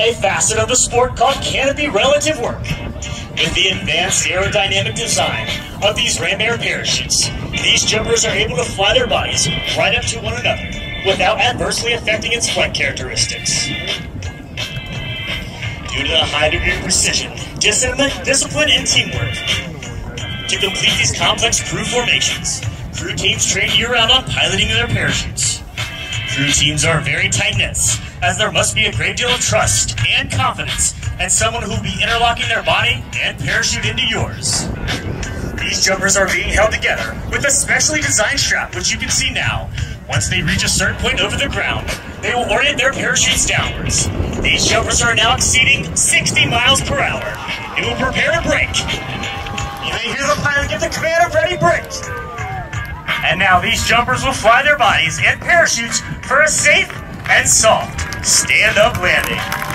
a facet of the sport called canopy relative work. With the advanced aerodynamic design of these ram air parachutes, these jumpers are able to fly their bodies right up to one another without adversely affecting its flight characteristics. Due to the high degree of precision, discipline, and teamwork, to complete these complex crew formations, crew teams train year-round on piloting their parachutes. Crew teams are very tight-knit, as there must be a great deal of trust and confidence in someone who will be interlocking their body and parachute into yours. These jumpers are being held together with a specially designed strap, which you can see now. Once they reach a certain point over the ground, they will orient their parachutes downwards. These jumpers are now exceeding 60 miles per hour. It will prepare to break. You may hear the pilot give the command of ready break. And now these jumpers will fly their bodies and parachutes for a safe and soft stand-up landing.